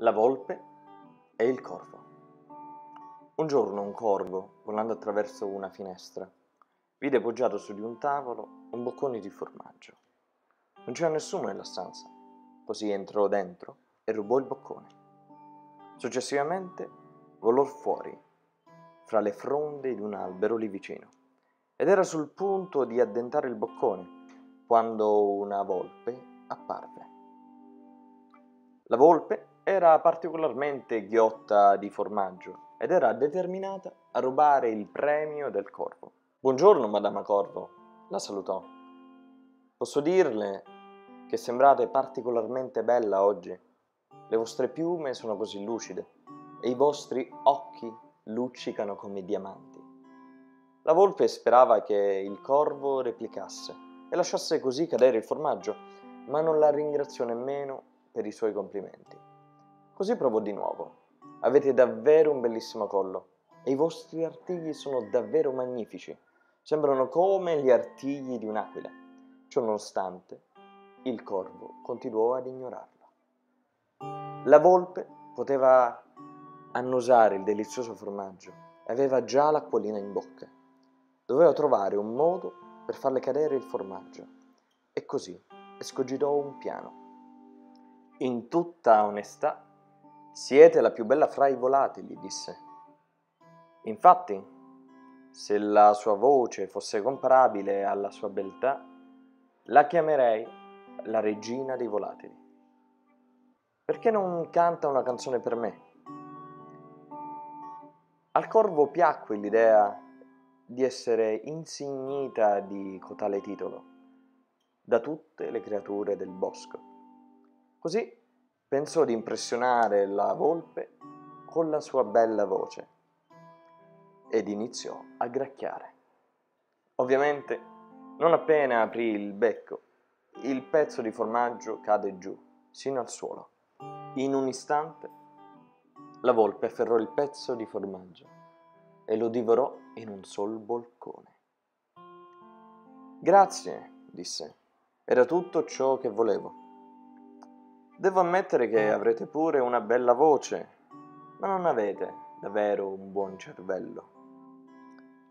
La volpe e il corvo. Un giorno un corvo, volando attraverso una finestra, vide poggiato su di un tavolo un boccone di formaggio. Non c'era nessuno nella stanza, così entrò dentro e rubò il boccone. Successivamente volò fuori, fra le fronde di un albero lì vicino, ed era sul punto di addentare il boccone quando una volpe apparve. La volpe era particolarmente ghiotta di formaggio ed era determinata a rubare il premio del corvo. Buongiorno, Madama Corvo, la salutò. Posso dirle che sembrate particolarmente bella oggi. Le vostre piume sono così lucide e i vostri occhi luccicano come diamanti. La volpe sperava che il corvo replicasse e lasciasse così cadere il formaggio, ma non la ringraziò nemmeno per i suoi complimenti. Così provò di nuovo. Avete davvero un bellissimo collo e i vostri artigli sono davvero magnifici. Sembrano come gli artigli di un'aquila. Ciononostante, il corvo continuò ad ignorarlo. La volpe poteva annusare il delizioso formaggio e aveva già l'acquolina in bocca. Doveva trovare un modo per farle cadere il formaggio. E così escogitò un piano. In tutta onestà, siete la più bella fra i volatili, disse. Infatti, se la sua voce fosse comparabile alla sua beltà, la chiamerei la regina dei volatili. Perché non canta una canzone per me? Al corvo piacque l'idea di essere insignita di cotale titolo da tutte le creature del bosco. Così Pensò di impressionare la volpe con la sua bella voce ed iniziò a gracchiare. Ovviamente, non appena aprì il becco, il pezzo di formaggio cade giù, sino al suolo. In un istante, la volpe afferrò il pezzo di formaggio e lo divorò in un sol boccone. Grazie, disse, era tutto ciò che volevo. Devo ammettere che avrete pure una bella voce, ma non avete davvero un buon cervello.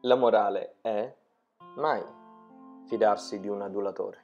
La morale è mai fidarsi di un adulatore.